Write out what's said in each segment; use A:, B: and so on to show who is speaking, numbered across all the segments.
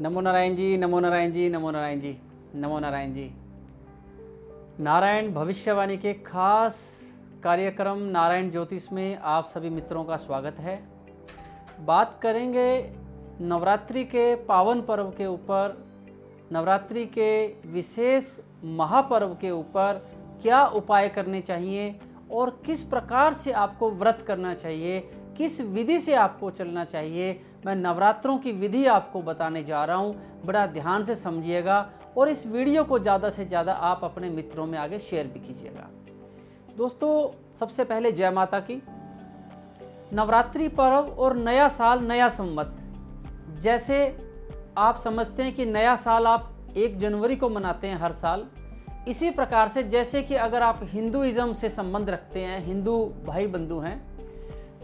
A: नमो नारायण जी, नमो नारायण जी, नमो नारायण जी, नमो नारायण जी। नारायण भविष्यवाणी के खास कार्यक्रम नारायण ज्योतिष में आप सभी मित्रों का स्वागत है। बात करेंगे नवरात्रि के पावन पर्व के ऊपर, नवरात्रि के विशेष महापर्व के ऊपर क्या उपाय करने चाहिए और किस प्रकार से आपको व्रत करना चाहिए, किस विधि से आपको चलना चाहिए, मैं नवरात्रों की विधि आपको बताने जा रहा हूँ। बड़ा ध्यान से समझिएगा और इस वीडियो को ज़्यादा से ज़्यादा आप अपने मित्रों में आगे शेयर भी कीजिएगा। दोस्तों, सबसे पहले जय माता की। नवरात्रि पर्व और नया साल, नया संवत। जैसे आप समझते हैं कि नया साल आप एक जनवरी को मनाते हैं हर साल इसी प्रकार से जैसे कि अगर आप हिंदुज़म से संबंध रखते हैं, हिंदू भाई बंधु हैं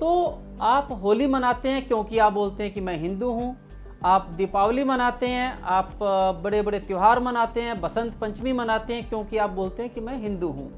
A: तो आप होली मनाते हैं क्योंकि आप बोलते हैं कि मैं हिंदू हूँ। आप दीपावली मनाते हैं, आप बड़े बड़े त्यौहार मनाते हैं, बसंत पंचमी मनाते हैं क्योंकि आप बोलते हैं कि मैं हिंदू हूँ।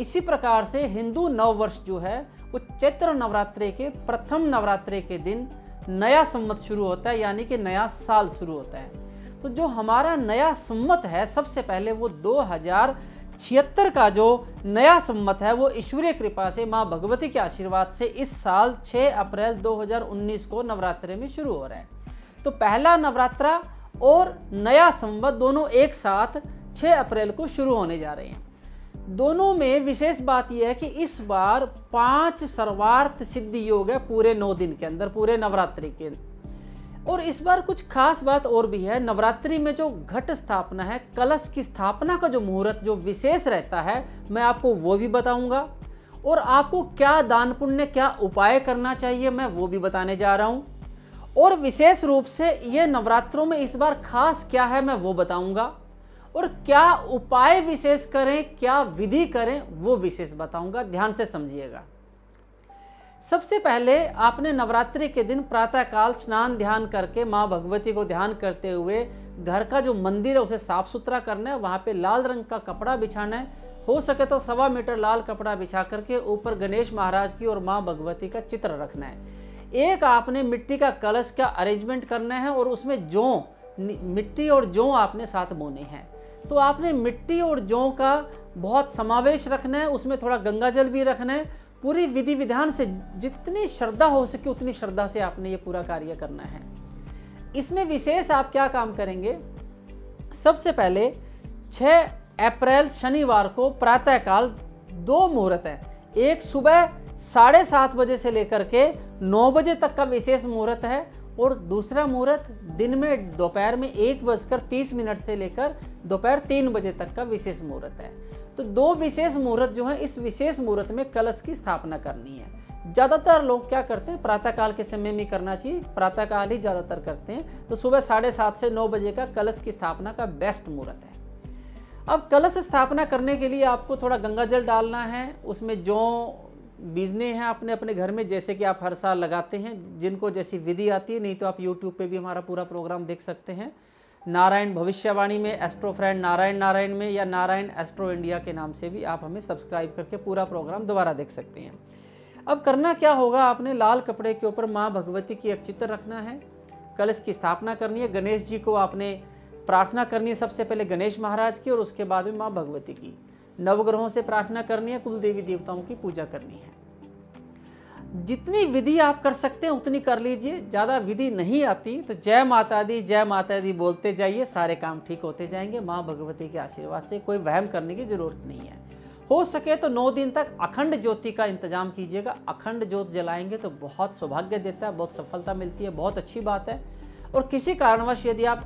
A: इसी प्रकार से हिंदू नववर्ष जो है, वो चैत्र नवरात्रे के प्रथम नवरात्रे के दिन नया सम्मत शुरू होता है, यानी कि नया साल शुरू होता है। तो जो हमारा नया सम्मत है, सबसे पहले वो दो हज़ार छिहत्तर का जो नया सम्मत है, वो ईश्वरीय कृपा से, माँ भगवती के आशीर्वाद से इस साल 6 अप्रैल 2019 को नवरात्रे में शुरू हो रहा है। तो पहला नवरात्रा और नया संवत दोनों एक साथ 6 अप्रैल को शुरू होने जा रहे हैं। दोनों में विशेष बात यह है कि इस बार पाँच सर्वार्थ सिद्धि योग है पूरे नौ दिन के अंदर, पूरे नवरात्रि के और इस बार कुछ खास बात और भी है। नवरात्रि में जो घट स्थापना है, कलश की स्थापना का जो मुहूर्त, जो विशेष रहता है, मैं आपको वो भी बताऊँगा। और आपको क्या दान पुण्य, क्या उपाय करना चाहिए, मैं वो भी बताने जा रहा हूँ। और विशेष रूप से ये नवरात्रों में इस बार खास क्या है, मैं वो बताऊँगा। और क्या उपाय विशेष करें, क्या विधि करें, वो विशेष बताऊँगा। ध्यान से समझिएगा। सबसे पहले आपने नवरात्रि के दिन प्रातःकाल स्नान, ध्यान करके माँ भगवती को ध्यान करते हुए घर का जो मंदिर है, उसे साफ़ सुथरा करना है। वहाँ पे लाल रंग का कपड़ा बिछाना है। हो सके तो सवा मीटर लाल कपड़ा बिछा करके ऊपर गणेश महाराज की और माँ भगवती का चित्र रखना है। एक आपने मिट्टी का कलश का अरेंजमेंट करना है और उसमें जौ मिट्टी और जौ आपने साथ बोने हैं। तो आपने मिट्टी और जौ का बहुत समावेश रखना है। उसमें थोड़ा गंगा जल भी रखना है। पूरी विधि विधान से जितनी श्रद्धा हो सके उतनी श्रद्धा से आपने ये पूरा कार्य करना है। इसमें विशेष आप क्या काम करेंगे? सबसे पहले 6 अप्रैल शनिवार को प्रातःकाल दो मुहूर्त है। एक सुबह साढ़े सात बजे से लेकर के नौ बजे तक का विशेष मुहूर्त है और दूसरा मुहूर्त दिन में दोपहर में एक बजकर तीस मिनट से लेकर दोपहर तीन बजे तक का विशेष मुहूर्त है। तो दो विशेष मुहूर्त जो है, इस विशेष मुहूर्त में कलश की स्थापना करनी है। ज़्यादातर लोग क्या करते हैं, प्रातःकाल के समय में करना चाहिए, प्रातःकाल ही ज़्यादातर करते हैं। तो सुबह साढ़े सात से नौ बजे का कलश की स्थापना का बेस्ट मुहूर्त है। अब कलश स्थापना करने के लिए आपको थोड़ा गंगा जल डालना है, उसमें जो बीजने हैं अपने अपने घर में, जैसे कि आप हर साल लगाते हैं, जिनको जैसी विधि आती है, नहीं तो आप यूट्यूब पे भी हमारा पूरा प्रोग्राम देख सकते हैं। नारायण भविष्यवाणी में एस्ट्रो फ्रेंड नारायण नारायण में या नारायण एस्ट्रो इंडिया के नाम से भी आप हमें सब्सक्राइब करके पूरा प्रोग्राम दोबारा देख सकते हैं। अब करना क्या होगा? आपने लाल कपड़े के ऊपर माँ भगवती की एक चित्र रखना है। कलश की स्थापना करनी है। गणेश जी को आपने प्रार्थना करनी है सबसे पहले गणेश महाराज की और उसके बाद में माँ भगवती की। नवग्रहों से प्रार्थना करनी है कुल देवी देवताओं की पूजा करनी है। जितनी विधि आप कर सकते हैं, उतनी कर लीजिए। ज़्यादा विधि नहीं आती तो जय माता दी, जय माता दी बोलते जाइए, सारे काम ठीक होते जाएँगे। माँ भगवती के आशीर्वाद से कोई वहम करने की ज़रूरत नहीं है। हो सके तो नौ दिन तक अखंड ज्योति का इंतज़ाम कीजिएगा। अखंड ज्योत जलाएँगे तो बहुत सौभाग्य देता है, बहुत सफलता मिलती है, बहुत अच्छी बात है। और किसी कारणवश यदि आप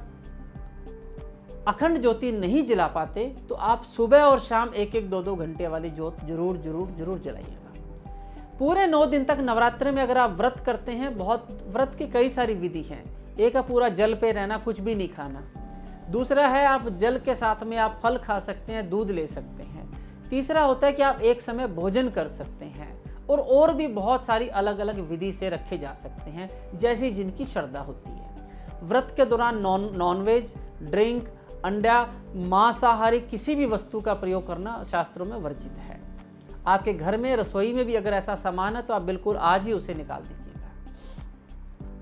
A: अखंड ज्योति नहीं जला पाते तो आप सुबह और शाम एक एक दो दो घंटे वाली ज्योत ज़रूर ज़रूर ज़रूर जलाइएगा पूरे नौ दिन तक नवरात्र में अगर आप व्रत करते हैं, बहुत व्रत की कई सारी विधि हैं। एक है पूरा जल पे रहना, कुछ भी नहीं खाना। दूसरा है आप जल के साथ में आप फल खा सकते हैं, दूध ले सकते हैं। तीसरा होता है कि आप एक समय भोजन कर सकते हैं और और भी बहुत सारी अलग अलग विधि से रखे जा सकते हैं, जैसी जिनकी श्रद्धा होती है। व्रत के दौरान नॉन नॉनवेज ड्रिंक अंडा, मांसाहारी किसी भी वस्तु का प्रयोग करना शास्त्रों में वर्जित है। आपके घर में, रसोई में भी अगर ऐसा सामान है तो आप बिल्कुल आज ही उसे निकाल दीजिएगा।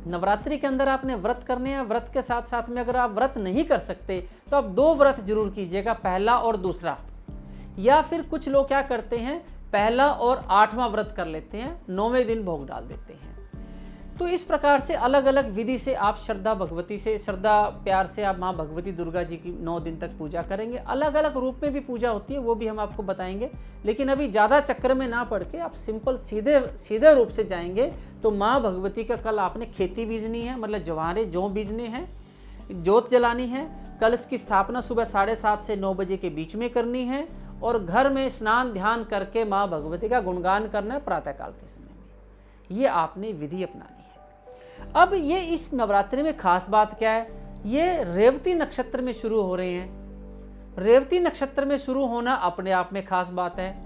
A: नवरात्रि के अंदर आपने व्रत करने हैं, व्रत के साथ साथ में अगर आप व्रत नहीं कर सकते तो आप दो व्रत ज़रूर कीजिएगा, पहला और दूसरा। या फिर कुछ लोग क्या करते हैं, पहला और आठवां व्रत कर लेते हैं, नौवें दिन भोग डाल देते हैं। तो इस प्रकार से अलग अलग विधि से आप श्रद्धा भगवती से, श्रद्धा प्यार से आप माँ भगवती दुर्गा जी की नौ दिन तक पूजा करेंगे। अलग अलग रूप में भी पूजा होती है, वो भी हम आपको बताएँगे। लेकिन अभी ज़्यादा चक्कर में ना पड़ के आप सिंपल सीधे सीधे रूप से जाएँगे तो माँ भगवती का कल आपने खेती बीजनी है मतलब जवारे जो बीजने हैं जोत जलानी है, कल इसकी स्थापना सुबह साढ़े सात से नौ बजे के बीच में करनी है और घर में स्नान ध्यान करके माँ भगवती का गुणगान करना है प्रातःकाल के समय में। ये आपने विधि अपनानी अब ये इस नवरात्रि में खास बात क्या है? ये रेवती नक्षत्र में शुरू हो रहे हैं। रेवती नक्षत्र में शुरू होना अपने आप में खास बात है।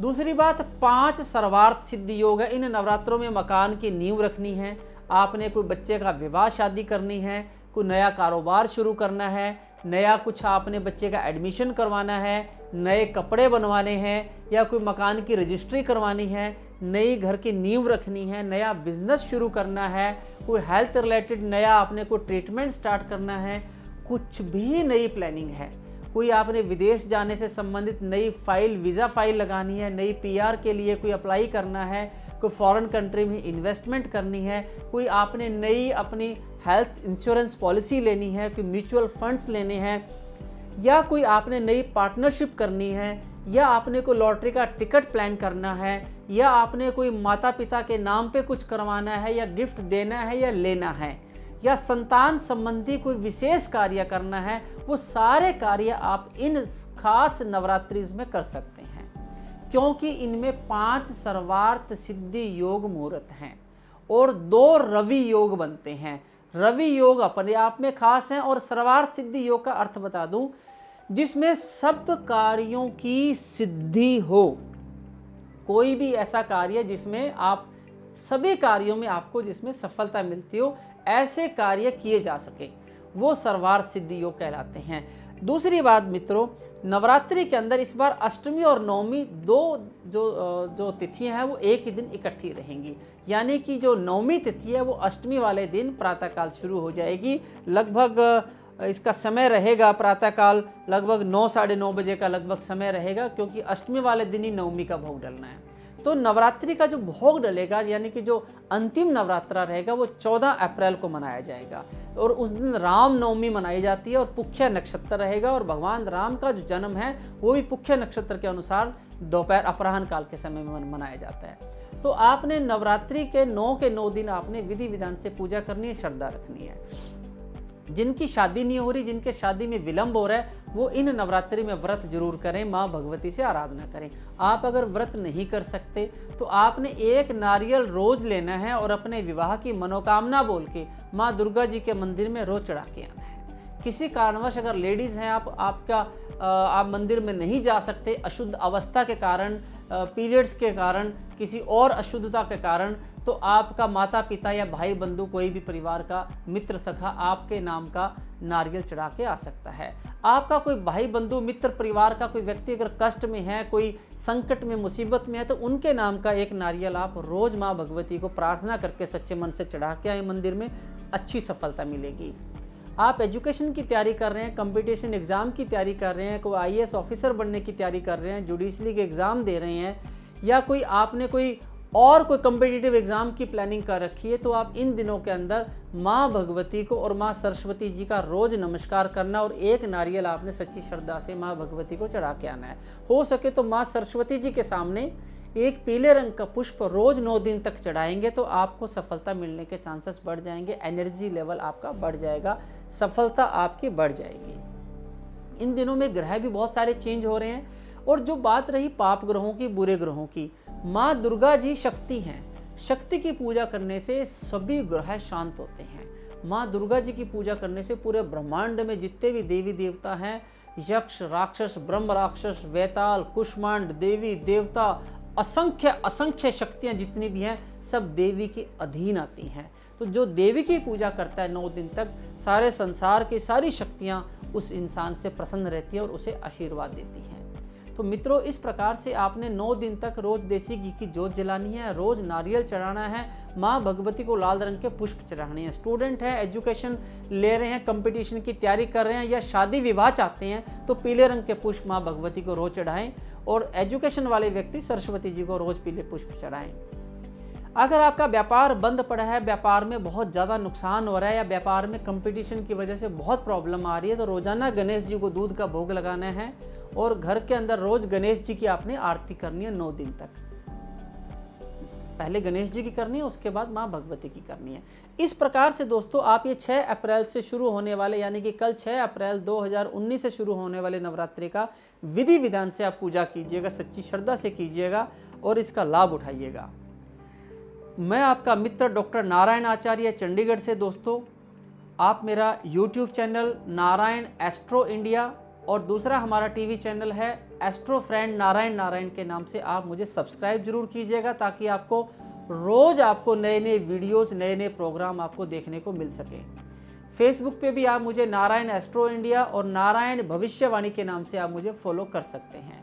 A: दूसरी बात, पाँच सर्वार्थ सिद्धि योग है। इन नवरात्रों में मकान की नींव रखनी है। आपने कोई बच्चे का विवाह शादी करनी है, कोई नया कारोबार शुरू करना है नया कुछ आपने बच्चे का एडमिशन करवाना है, नए कपड़े बनवाने हैं, या कोई मकान की रजिस्ट्री करवानी है, नई घर की नींव रखनी है, नया बिज़नेस शुरू करना है, कोई हेल्थ रिलेटेड नया आपने कोई ट्रीटमेंट स्टार्ट करना है, कुछ भी नई प्लानिंग है। कोई आपने विदेश जाने से संबंधित नई फ़ाइल वीज़ा फ़ाइल लगानी है, नई पीआर के लिए कोई अप्लाई करना है कोई फॉरेन कंट्री में इन्वेस्टमेंट करनी है, कोई आपने नई अपनी हेल्थ इंश्योरेंस पॉलिसी लेनी है, कोई म्यूचुअल फंड्स लेने हैं, या कोई आपने नई पार्टनरशिप करनी है, या आपने कोई लॉटरी का टिकट प्लान करना है, या आपने कोई माता पिता के नाम पे कुछ करवाना है, या गिफ्ट देना है, या लेना है, या संतान संबंधी कोई विशेष कार्य करना है, वो सारे कार्य आप इन खास नवरात्रि में कर सकते हैं। क्योंकि इनमें पाँच सर्वार्थ सिद्धि योग मुहूर्त हैं और दो रवि योग बनते हैं। रवि योग अपने आप में खास हैं और सर्वार्थ सिद्धि योग का अर्थ बता दूँ, जिसमें सब कार्यों की सिद्धि हो। कोई भी ऐसा कार्य जिसमें आप, सभी कार्यों में आपको जिसमें सफलता मिलती हो, ऐसे कार्य किए जा सके। वो सर्वार्थ सिद्धि योग कहलाते हैं। दूसरी बात मित्रों, नवरात्रि के अंदर इस बार अष्टमी और नवमी दो जो जो तिथियाँ हैं, वो एक ही दिन इकट्ठी रहेंगी। यानी कि जो नवमी तिथि है, वो अष्टमी वाले दिन प्रातःकाल शुरू हो जाएगी। लगभग इसका समय रहेगा प्रातःकाल, लगभग नौ, साढ़े नौ बजे का लगभग समय रहेगा, क्योंकि अष्टमी वाले दिन ही नवमी का भोग डलना है। तो नवरात्रि का जो भोग डलेगा, यानी कि जो अंतिम नवरात्रा रहेगा, वो 14 अप्रैल को मनाया जाएगा। और उस दिन राम नवमी मनाई जाती है और पुख्य नक्षत्र रहेगा और भगवान राम का जो जन्म है, वो भी पुख्य नक्षत्र के अनुसार दोपहर अपराहन काल के समय में मनाया जाता है। तो आपने नवरात्रि के नौ के नौ दिन आपने विधि विधान से पूजा करनी है, श्रद्धा रखनी है। जिनकी शादी नहीं हो रही, जिनके शादी में विलंब हो रहा है, वो इन नवरात्रि में व्रत ज़रूर करें, माँ भगवती से आराधना करें। आप अगर व्रत नहीं कर सकते तो आपने एक नारियल रोज लेना है और अपने विवाह की मनोकामना बोल के माँ दुर्गा जी के मंदिर में रोज चढ़ा के आना है। किसी कारणवश अगर लेडीज़ हैं, आप, आपका आप मंदिर में नहीं जा सकते, अशुद्ध अवस्था के कारण पीरियड्स के कारण, किसी और अशुद्धता के कारण तो आपका माता पिता या भाई बंधु कोई भी परिवार का, मित्र सखा आपके नाम का नारियल चढ़ा के आ सकता है। आपका कोई भाई बंधु मित्र परिवार का कोई व्यक्ति अगर कष्ट में है, कोई संकट में, मुसीबत में है तो उनके नाम का एक नारियल आप रोज़ माँ भगवती को प्रार्थना करके सच्चे मन से चढ़ा के आए मंदिर में, अच्छी सफलता मिलेगी। आप एजुकेशन की तैयारी कर रहे हैं, कंपटीशन एग्ज़ाम की तैयारी कर रहे हैं, कोई आईएएस ऑफिसर बनने की तैयारी कर रहे हैं जुडिशली के एग्ज़ाम दे रहे हैं, या कोई आपने कोई और कोई कम्पिटिटिव एग्ज़ाम की प्लानिंग कर रखी है तो आप इन दिनों के अंदर माँ भगवती को और माँ सरस्वती जी का रोज़ नमस्कार करना और एक नारियल आपने सच्ची श्रद्धा से माँ भगवती को चढ़ा के आना है। हो सके तो माँ सरस्वती जी के सामने एक पीले रंग का पुष्प रोज नौ दिन तक चढ़ाएँगे तो आपको सफलता मिलने के चांसेस बढ़ जाएँगे एनर्जी लेवल आपका बढ़ जाएगा, सफलता आपकी बढ़ जाएगी। इन दिनों में ग्रह भी बहुत सारे चेंज हो रहे हैं और जो बात रही पाप ग्रहों की, बुरे ग्रहों की, माँ दुर्गा जी शक्ति हैं। शक्ति की पूजा करने से सभी ग्रह शांत होते हैं। माँ दुर्गा जी की पूजा करने से पूरे ब्रह्मांड में जितने भी देवी देवता हैं, यक्ष, राक्षस, ब्रह्म राक्षस, वेताल, कुष्मांड, देवी, देवता असंख्य असंख्य शक्तियाँ जितनी भी हैं, सब देवी के अधीन आती हैं। तो जो देवी की पूजा करता है, नौ दिन तक, सारे संसार की सारी शक्तियाँ उस इंसान से प्रसन्न रहती हैं और उसे आशीर्वाद देती हैं। तो मित्रों, इस प्रकार से आपने नौ दिन तक रोज देसी घी की जोत जलानी है, रोज नारियल चढ़ाना है, माँ भगवती को लाल रंग के पुष्प चढ़ाने हैं। स्टूडेंट है, एजुकेशन ले रहे हैं, कंपटीशन की तैयारी कर रहे हैं या शादी विवाह चाहते हैं तो पीले रंग के पुष्प माँ भगवती को रोज चढ़ाएँ और एजुकेशन वाले व्यक्ति सरस्वती जी को रोज पीले पुष्प चढ़ाएँ। अगर आपका व्यापार बंद पड़ा है, व्यापार में बहुत ज़्यादा नुकसान हो रहा है या व्यापार में कंपटीशन की वजह से बहुत प्रॉब्लम आ रही है तो रोज़ाना गणेश जी को दूध का भोग लगाना है और घर के अंदर रोज़ गणेश जी की आपने आरती करनी है नौ दिन तक। पहले गणेश जी की करनी है, उसके बाद माँ भगवती की करनी है। इस प्रकार से दोस्तों, आप ये 6 अप्रैल से शुरू होने वाले, यानी कि कल 6 अप्रैल 2019 से शुरू होने वाले नवरात्रि का विधि विधान से आप पूजा कीजिएगा, सच्ची श्रद्धा से कीजिएगा और इसका लाभ उठाइएगा। मैं आपका मित्र डॉक्टर नारायण आचार्य चंडीगढ़ से दोस्तों। आप मेरा YouTube channel Narayan astro India और दूसरा हमारा टीवी चैनल है एस्ट्रो फ्रेंड नारायण नारायण के नाम से आप मुझे सब्सक्राइब ज़रूर कीजिएगा ताकि आपको रोज़ आपको नए नए वीडियोस नए नए प्रोग्राम आपको देखने को मिल सके। फेसबुक पे भी आप मुझे नारायण एस्ट्रो इंडिया और नारायण भविष्यवाणी के नाम से आप मुझे फॉलो कर सकते हैं।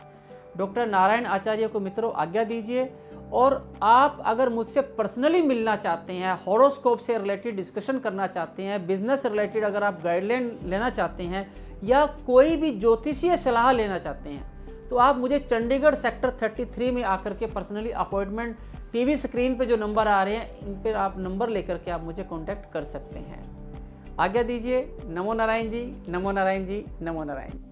A: डॉक्टर नारायण आचार्य को मित्रों आज्ञा दीजिए। और आप अगर मुझसे पर्सनली मिलना चाहते हैं हॉरोस्कोप से रिलेटेड डिस्कशन करना चाहते हैं बिज़नेस रिलेटेड अगर आप गाइडलाइन लेना चाहते हैं या कोई भी ज्योतिषीय सलाह लेना चाहते हैं तो आप मुझे चंडीगढ़ सेक्टर 33 में आकर के पर्सनली अपॉइंटमेंट टीवी स्क्रीन पे जो नंबर आ रहे हैं, इन पर आप नंबर लेकर के आप मुझे कॉन्टैक्ट कर सकते हैं। आज्ञा दीजिए, नमो नारायण जी, नमो नारायण जी, नमो नारायण।